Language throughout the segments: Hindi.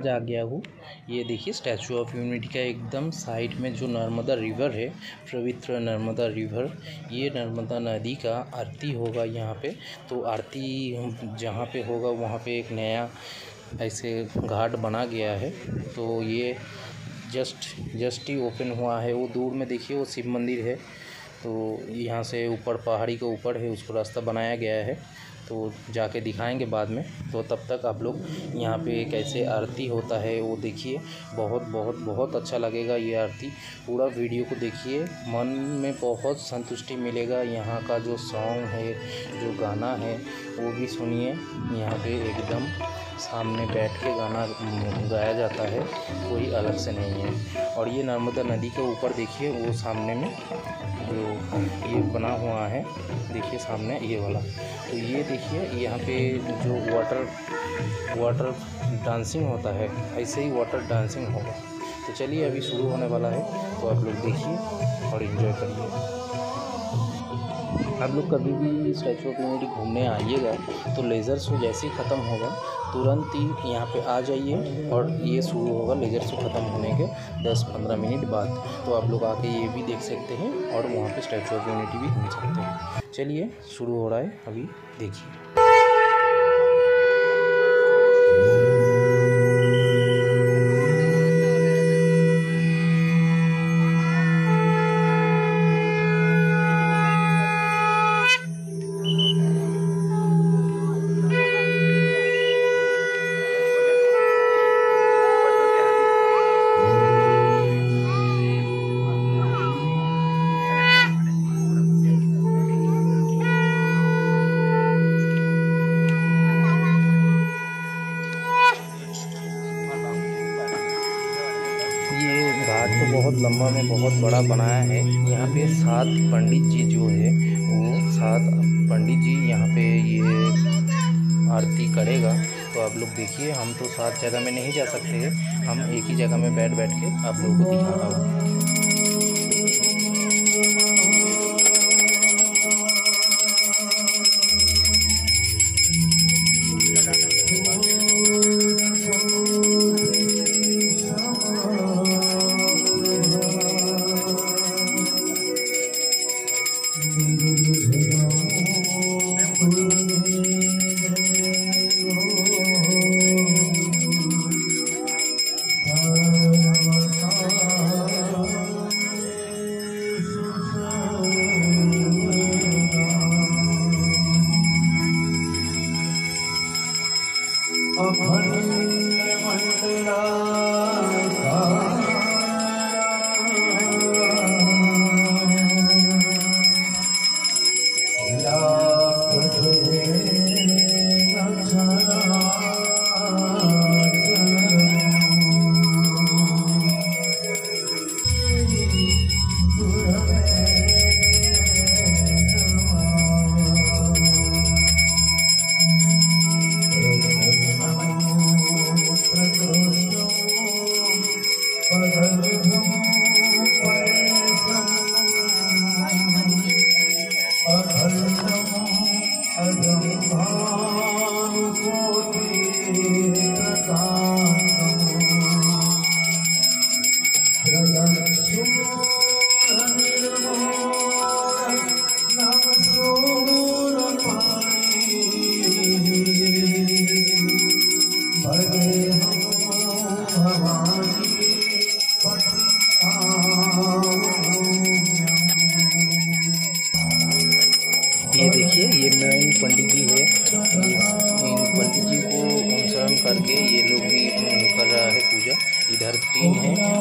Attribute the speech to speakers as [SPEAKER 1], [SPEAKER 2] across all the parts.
[SPEAKER 1] आज आ गया हूँ। ये देखिए स्टैचू ऑफ़ यूनिटी का एकदम साइड में जो नर्मदा रिवर है, पवित्र नर्मदा रिवर ये नर्मदा नदी का आरती होगा यहाँ पे। तो आरती जहाँ पे होगा, वहाँ पे एक नया ऐसे घाट बना गया है। तो ये जस्ट जस्ट ही ओपन हुआ है। वो दूर में देखिए, वो शिव मंदिर है। तो यहाँ से ऊपर, पहाड़ी के ऊपर है, उसको रास्ता बनाया गया है। तो जाके दिखाएँगे बाद में। तो तब तक आप लोग यहाँ पे कैसे आरती होता है वो देखिए। बहुत बहुत बहुत अच्छा लगेगा ये आरती। पूरा वीडियो को देखिए। मन में बहुत संतुष्टि मिलेगा। यहाँ का जो सॉन्ग है, जो गाना है, वो भी सुनिए। यहाँ पे एकदम सामने बैठ के गाना गाया जाता है। कोई अलग से नहीं है। और ये नर्मदा नदी के ऊपर देखिए, वो सामने में जो ये बना हुआ है, देखिए सामने ये वाला। तो ये देखिए, यहाँ पे जो वाटर वाटर डांसिंग होता है, ऐसे ही वाटर डांसिंग होगा। तो चलिए, अभी शुरू होने वाला है। तो आप लोग देखिए और इन्जॉय करिए। आप लोग कभी भी स्टैचू ऑफ़ यूनिटी घूमने आइएगा तो लेज़र शो जैसे ही ख़त्म होगा तुरंत ही यहाँ पे आ जाइए और ये शुरू होगा लेज़र से ख़त्म होने के 10-15 मिनट बाद। तो आप लोग आके ये भी देख सकते हैं और वहाँ पे स्टैचू ऑफ़ यूनिटी भी घूम सकते हैं। चलिए, शुरू हो रहा है अभी, देखिए। बहुत बहुत बड़ा बनाया है। यहाँ पे सात पंडित जी जो है, वो सात पंडित जी यहाँ पे ये आरती करेगा। तो आप लोग देखिए, हम तो सात जगह में नहीं जा सकते हम एक ही जगह में बैठ बैठ के आप लोगों को दिखा रहा हूँ। ये इधर तीन है।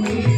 [SPEAKER 1] you.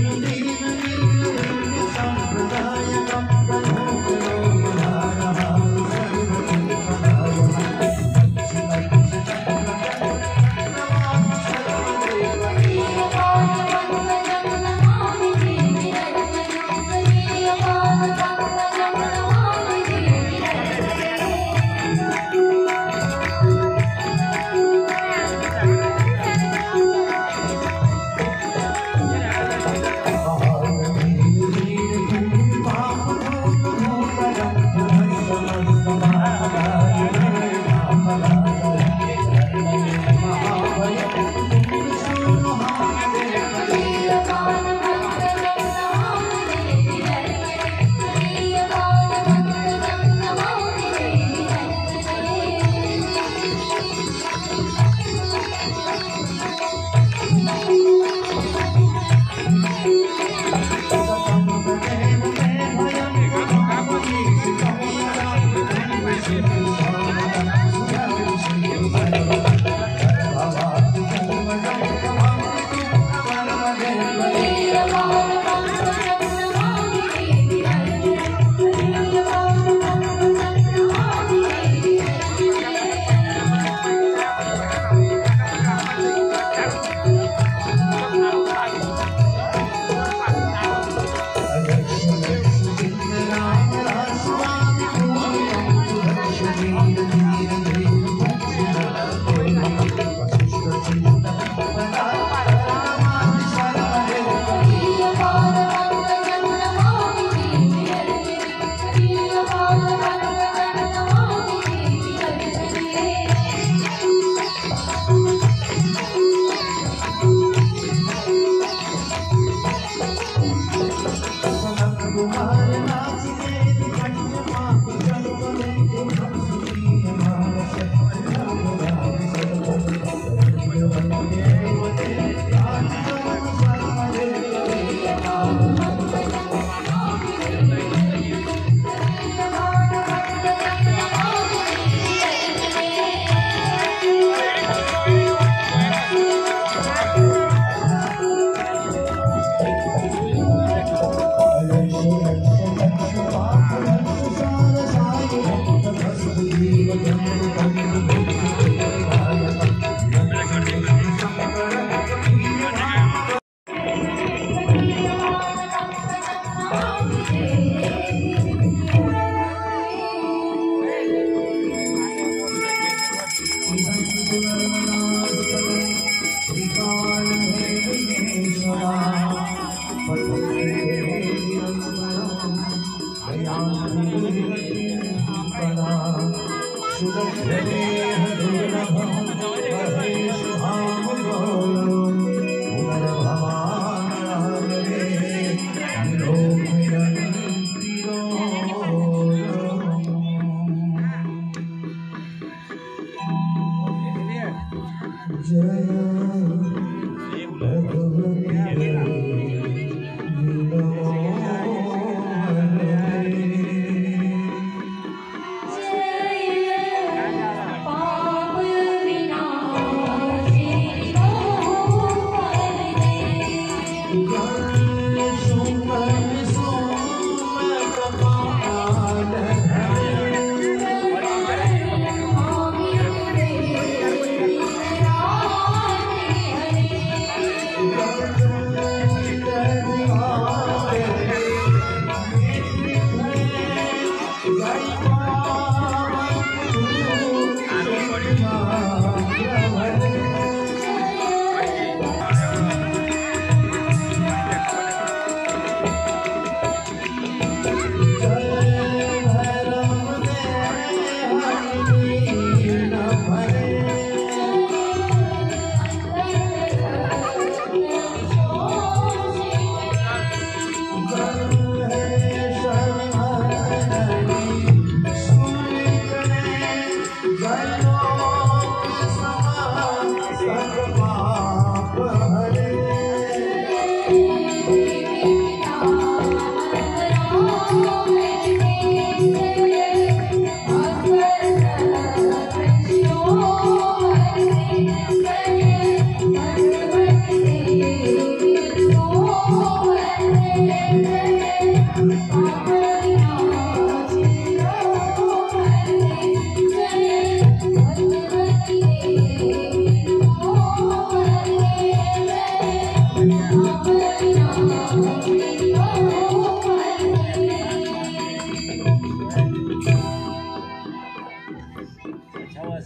[SPEAKER 1] छावा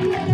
[SPEAKER 2] Yeah.